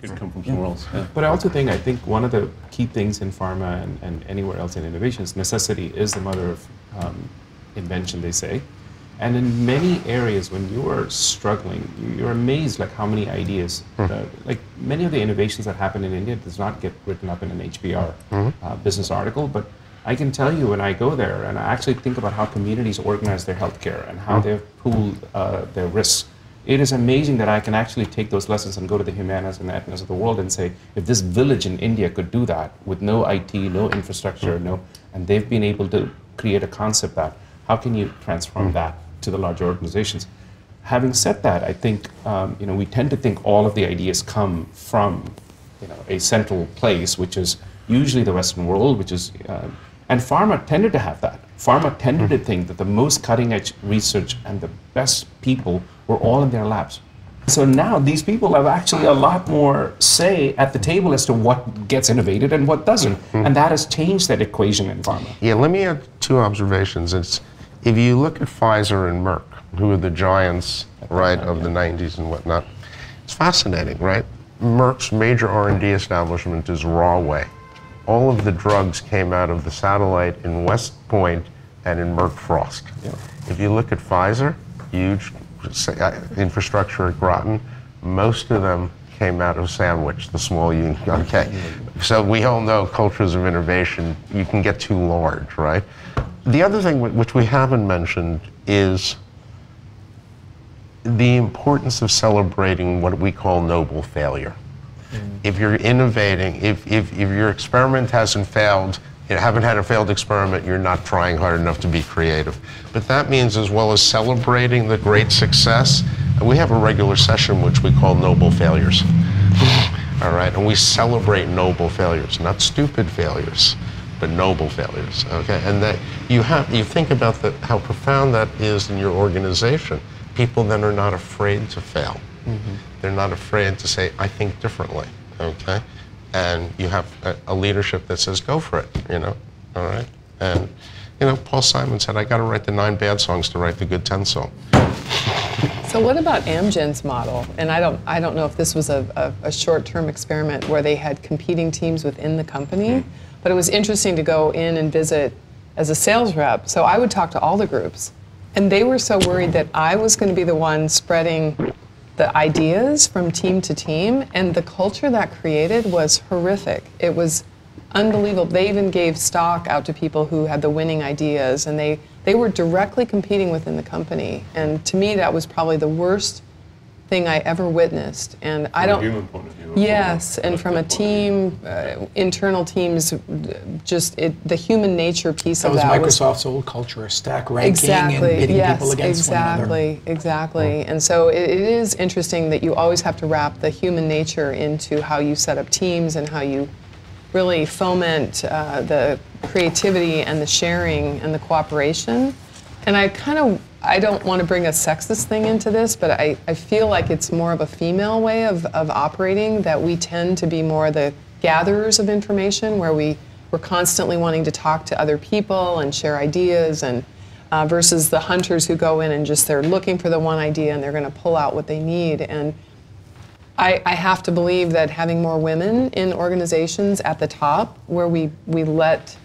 could come from somewhere else. Yeah. But I also think I think one of the key things in pharma and, and anywhere else in innovation is necessity is the mother of um, invention. They say, and in many areas when you are struggling, you- you're amazed like how many ideas, uh, like many of the innovations that happen in India does not get written up in an HBR uh, business article, but I can tell you when I go there and I actually think about how communities organize their healthcare and how they've pooled uh, their risks it is amazing that I can actually take those lessons and go to the Humanas and the Aetnas of the world and say, if this village in India could do that with no IT, no infrastructure, no, and they've been able to create a concept that, how can you transform that to the larger organizations? Having said that, I think um, you know we tend to think all of the ideas come from you know a central place, which is usually the Western world, which is uh, and pharma tended to have that. Pharma tended to think that the most cutting edge research and the best people were all in their labs. So now these people have actually a lot more say at the table as to what gets innovated and what doesn't. Mm-hmm. And that has changed that equation in pharma. Yeah, let me add two observations. It's if you look at Pfizer and Merck, who are the giants, right, of the 90s and whatnot, it's fascinating, right? Merck's major R&D establishment is Rahway. All of the drugs came out of the satellite in West Point and in Merck Frosst. If you look at Pfizer, huge infrastructure at Groton, most of them came out of Sandwich, the small unit. Okay, so we all know cultures of innovation. You can get too large, right? The other thing which we haven't mentioned is the importance of celebrating what we call noble failure. Mm. If you're innovating, if, if, if your experiment hasn't failed, you haven't had a failed experiment, you're not trying hard enough to be creative. But that means, as well as celebrating the great success, we have a regular session which we call noble failures. All right, and we celebrate noble failures, not stupid failures, but noble failures. Okay, and that you have you think about the, how profound that is in your organization. People then are not afraid to fail. They're not afraid to say, "I think differently." Okay, and you have a, a leadership that says, "Go for it." You know, all right, and you know, Paul Simon said, "I got to write the nine bad songs to write the good ten song." So what about Amgen's model? And I don't, I don't know if this was a, a, a short-term experiment where they had competing teams within the company, hmm. but it was interesting to go in and visit as a sales rep. So I would talk to all the groups, and they were so worried that I was going to be the one spreading the ideas from team to team, and the culture that created was horrific. It was unbelievable. They even gave stock out to people who had the winning ideas, and they, they were directly competing within the company. And to me, that was probably the worst thing I ever witnessed. And I From a don't. human point of view. Yes, and from a team, uh, internal teams, uh, just it, the human nature piece That of was that was Microsoft's old culture, stack ranking exactly and pitting yes people against one another. exactly exactly and so it, it is interesting that you always have to wrap the human nature into how you set up teams and how you really foment uh, the creativity and the sharing and the cooperation and i kind of i don't want to bring a sexist thing into this but I, I feel like it's more of a female way of, of operating that we tend to be more the gatherers of information where we we're constantly wanting to talk to other people and share ideas and uh, versus the hunters who go in and just they're looking for the one idea and they're going to pull out what they need. And I, I have to believe that having more women in organizations at the top where we, we let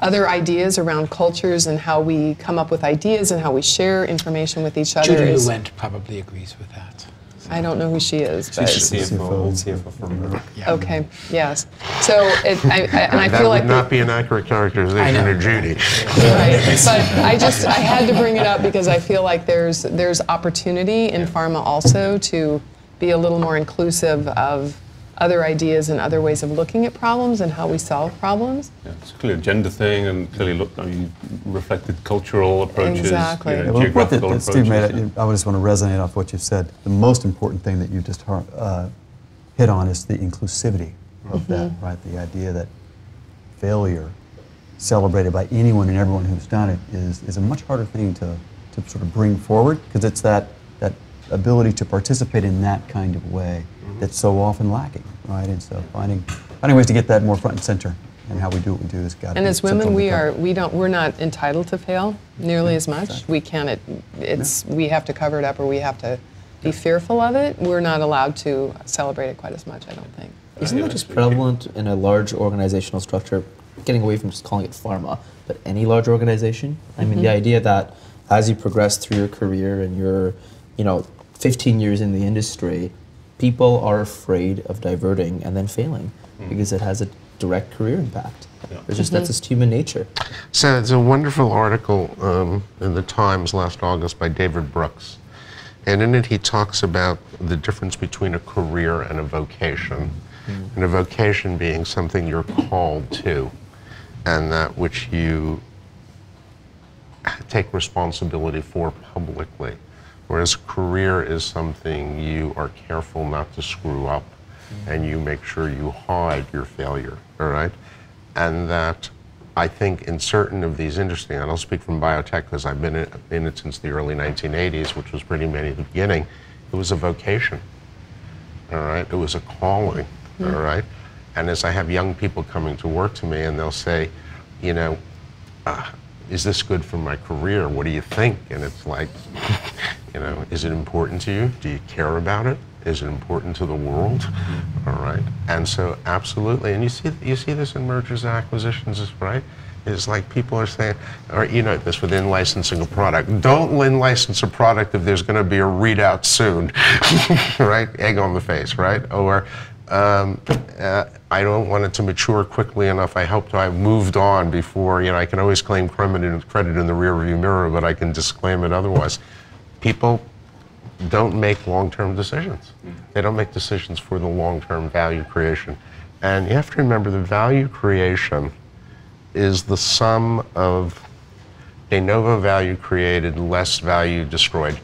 other ideas around cultures and how we come up with ideas and how we share information with each other Judy Lewent probably agrees with that. I don't know who she is, but She's the CFO, old CFO from Merck. Yeah. okay, yes. So it, I, I, and I that feel would like the- not be an accurate characterization of Judy. Right. But I just I had to bring it up because I feel like there's there's opportunity in pharma also to be a little more inclusive of other ideas and other ways of looking at problems and how we solve problems. Yeah, it's clearly a gender thing, and clearly look, I mean, reflected cultural approaches, Exactly. you know, Yeah, well, the point that, geographical that Steve made, approaches. I, I just want to resonate off what you've said. The most important thing that you just har- uh, hit on is the inclusivity of that, right? The idea that failure, celebrated by anyone and everyone who's done it, is, is a much harder thing to, to sort of bring forward because it's that, that ability to participate in that kind of way that's so often lacking, right? And so finding, finding ways to get that more front and center and how we do what we do is got to And as women, we are we don't we're not entitled to fail nearly as much. We can't. It, it's we have to cover it up, or we have to be fearful of it, we're not allowed to celebrate it quite as much, I don't think. Isn't that just prevalent in a large organizational structure? Getting away from just calling it pharma, but any large organization. I mean, the mm-hmm. idea that as you progress through your career and you're, you know, 15 years in the industry, people are afraid of diverting and then failing hmm. because it has a direct career impact. It's just that's mm-hmm. just human nature. So it's a wonderful article um, in the Times last August by David Brooks. And in it, he talks about the difference between a career and a vocation. Hmm. And a vocation being something you're called to, and that which you take responsibility for publicly. Whereas career is something you are careful not to screw up and you make sure you hide your failure, all right? And that I think in certain of these industries, and I'll speak from biotech because I've been in, it since the early 1980s, which was pretty many at the beginning, it was a vocation, all right? It was a calling, all right? And as I have young people coming to work to me and they'll say, you know, uh, is this good for my career? What do you think? And it's like, you know, is it important to you? Do you care about it? Is it important to the world? All right. And so, absolutely. And you see, you see this in mergers and acquisitions, right? It's like people are saying, or you know, this within licensing a product. Don't in license a product if there's going to be a readout soon, right? Egg on the face, right? Or um, uh, I don't want it to mature quickly enough. I hope to have moved on before, you know, I can always claim credit in the rearview mirror, but I can disclaim it otherwise. People don't make long-term decisions. They don't make decisions for the long-term value creation. And you have to remember the value creation is the sum of de novo value created, less value destroyed.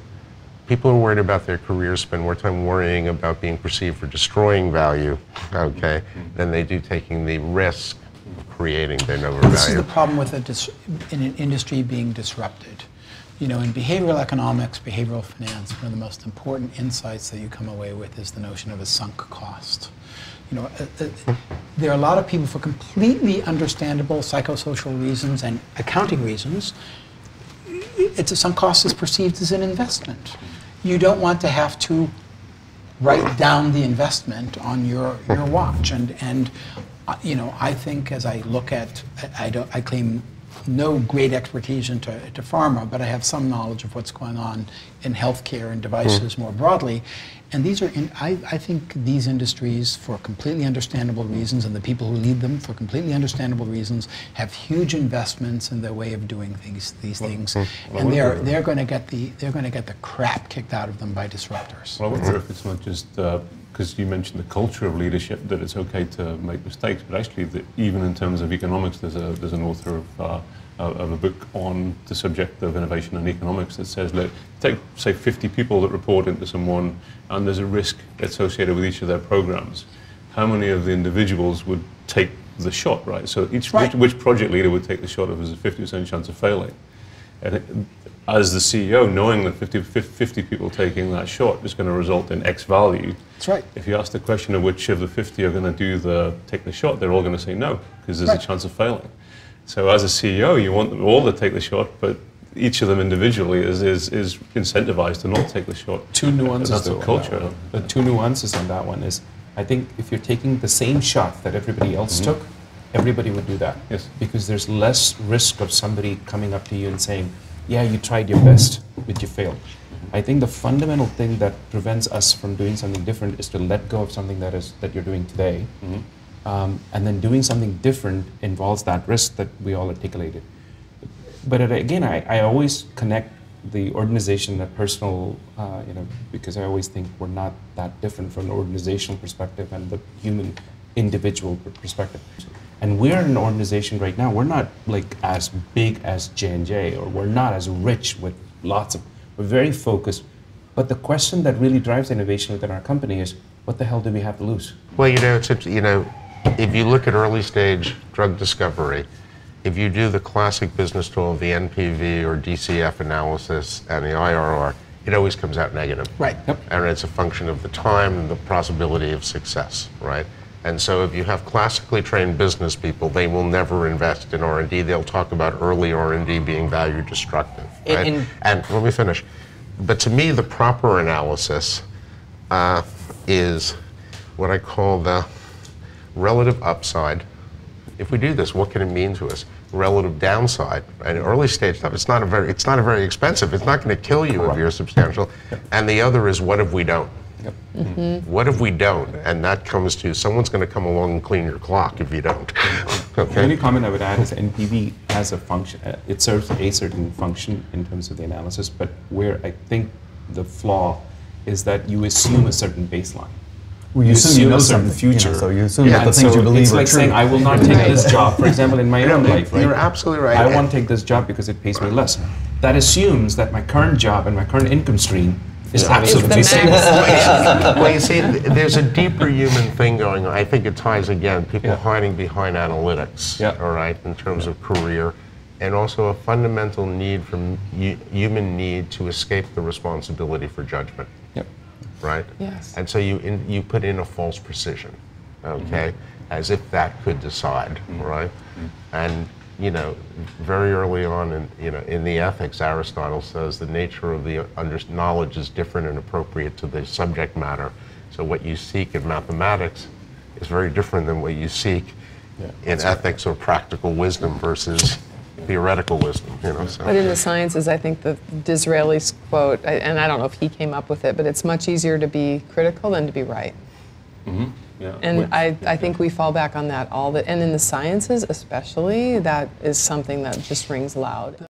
People who are worried about their careers spend more time worrying about being perceived for destroying value, okay, than they do taking the risk of creating de novo This is value. the problem with a dis- in an industry being disrupted. You know, in behavioral economics, behavioral finance, one of the most important insights that you come away with is the notion of a sunk cost. You know, uh, uh, there are a lot of people for completely understandable psychosocial reasons and accounting reasons. It's a sunk cost is perceived as an investment. You don't want to have to write down the investment on your, your watch. And, and uh, you know, I think as I look at, I, I don't, I claim no great expertise into, into pharma, but I have some knowledge of what's going on in healthcare and devices mm-hmm. more broadly. And these are, in, I, I think these industries, for completely understandable reasons, and the people who lead them for completely understandable reasons, have huge investments in their way of doing things, these things, well, and they're they're going to get the they're going to get the crap kicked out of them by disruptors. Well, I wonder mm-hmm. if it's not just uh, because you mentioned the culture of leadership that it's okay to make mistakes, but actually, that even in terms of economics, there's a there's an author of. Uh, of of a book on the subject of innovation and economics that says, look, take say 50 people that report into someone, and there's a risk associated with each of their programs. How many of the individuals would take the shot, right? So each Right. which, which project leader would take the shot if there's a 50% chance of failing? And it, as the CEO, knowing that 50, 50 people taking that shot is going to result in X value. That's right. If you ask the question of which of the 50 are going to do the take the shot, they're all going to say no because there's Right. a chance of failing. So as a CEO, you want them all to take the shot, but each of them individually is, is, is incentivized to not take the shot. two nuances That's though the on that culture. The two nuances on that one is, I think if you're taking the same shot that everybody else mm-hmm. took, everybody would do that. Yes. Because there's less risk of somebody coming up to you and saying, "Yeah, you tried your best, but you failed." I think the fundamental thing that prevents us from doing something different is to let go of something that is that you're doing today, um, and then doing something different involves that risk that we all articulated but it, again, I, I always connect the organization, the personal, uh, you know, because I always think we're not that different from an organizational perspective and the human individual per- perspective. And we're an organization right now, we're not like as big as J&J or we're not as rich with lots of, we're very focused. But the question that really drives innovation within our company is, what the hell do we have to lose? Well, you know, it's, it's- you know, if you look at early stage drug discovery, if you do the classic business tool of the NPV or DCF analysis and the IRR, it always comes out negative. Right. Yep. And it's a function of the time and the possibility of success, right? And so if you have classically trained business people, they will never invest in R&D. They'll talk about early R&D being value destructive, right? in- and let me finish. but to me, the proper analysis uh, is what I call the relative upside. If we do this, what can it mean to us? Relative downside. And early stage stuff, it's not a very, it's not a very expensive. It's not going to kill you if you're substantial. And the other is what if we don't? What if we don't? And that comes to someone's going to come along and clean your clock if you don't. The okay. only comment I would add is NPV has a function, uh, it serves a certain function in terms of the analysis, but where I think the flaw is that you assume a certain baseline. Well, you You assume you know a certain something, you know, future. so you assume Yeah, that the things so you believe it's are like true. saying, I will not take this job. For example, in my own life, right? You're absolutely right. I won't take this job because it pays me less. That assumes that my current job and my current income stream is Is absolutely the safe. max. well, you see, there's a deeper human thing going on. I think it ties again people Yeah. hiding behind analytics. Yeah. All right, in terms of career, and also a fundamental need from human need to escape the responsibility for judgment. Yep. Right. Yes. And so you in, you put in a false precision, okay, mm-hmm. as if that could decide, mm-hmm. right? Mm-hmm. And you know, very early on in you know in the ethics, Aristotle says the nature of the under- knowledge is different and appropriate to the subject matter. So what you seek in mathematics is very different than what you seek in ethics or practical wisdom versus theoretical wisdom. You know. So. But in the sciences, I think the Disraeli's quote, and I don't know if he came up with it, but it's much easier to be critical than to be right. Mm-hmm. Yeah. And Which- I, I think we fall back on that all the, and in the sciences especially, that is something that just rings loud.